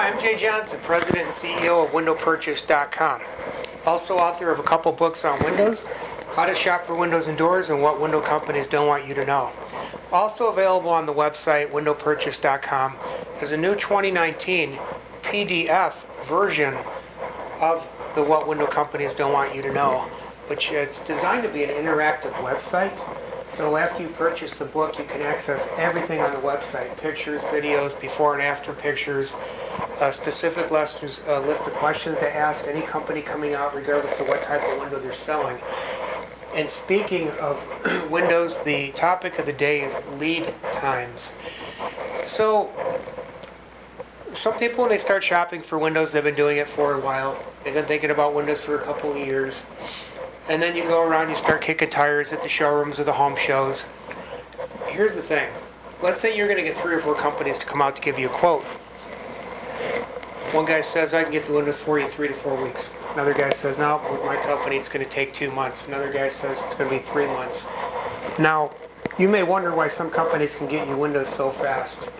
Hi, I'm Jay Johnson, President and CEO of WindowPurchase.com. Also author of a couple books on Windows, How to Shop for Windows and Doors, and What Window Companies Don't Want You to Know. Also available on the website, WindowPurchase.com, is a new 2019 PDF version of the What Window Companies Don't Want You to Know, which uh, it's designed to be an interactive website. So after you purchase the book, you can access everything on the website, pictures, videos, before and after pictures, a specific list, uh, list of questions to ask any company coming out, regardless of what type of window they're selling. And speaking of windows, the topic of the day is lead times. So some people, when they start shopping for windows, they've been doing it for a while. They've been thinking about windows for a couple of years. And then you go around, you start kicking tires at the showrooms or the home shows. Here's the thing. Let's say you're going to get three or four companies to come out to give you a quote. One guy says, I can get the windows for you in three to four weeks. Another guy says, no, with my company, it's going to take two months. Another guy says it's going to be three months. Now, you may wonder why some companies can get you windows so fast.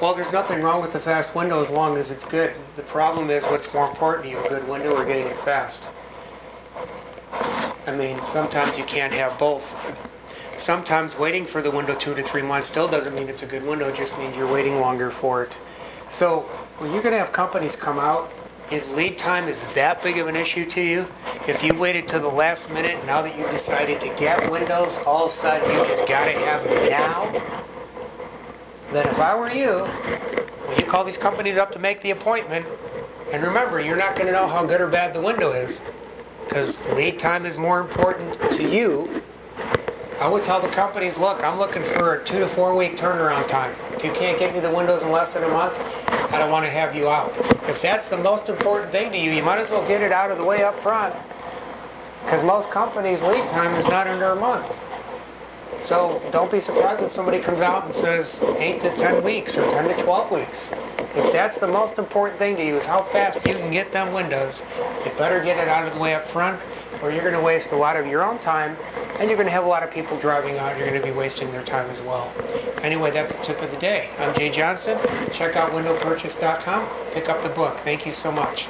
Well, there's nothing wrong with a fast window as long as it's good. The problem is what's more important to you, a good window or getting it fast? I mean, sometimes you can't have both. Sometimes waiting for the window two to three months still doesn't mean it's a good window, it just means you're waiting longer for it. So when you're going to have companies come out, if lead time is that big of an issue to you, if you waited till the last minute, now that you've decided to get windows, all of a sudden you just got to have them now, then if I were you, when you call these companies up to make the appointment, and remember, you're not going to know how good or bad the window is because lead time is more important to you. I would tell the companies, look, I'm looking for a two to four week turnaround time. If you can't get me the windows in less than a month, I don't want to have you out. If that's the most important thing to you, you might as well get it out of the way up front. Because most companies' lead time is not under a month. So don't be surprised if somebody comes out and says 8 to 10 weeks or 10 to 12 weeks. If that's the most important thing to you is how fast you can get them windows, you better get it out of the way up front or you're going to waste a lot of your own time and you're going to have a lot of people driving out. You're going to be wasting their time as well. Anyway, that's the tip of the day. I'm Jay Johnson. Check out windowpurchase.com. Pick up the book. Thank you so much.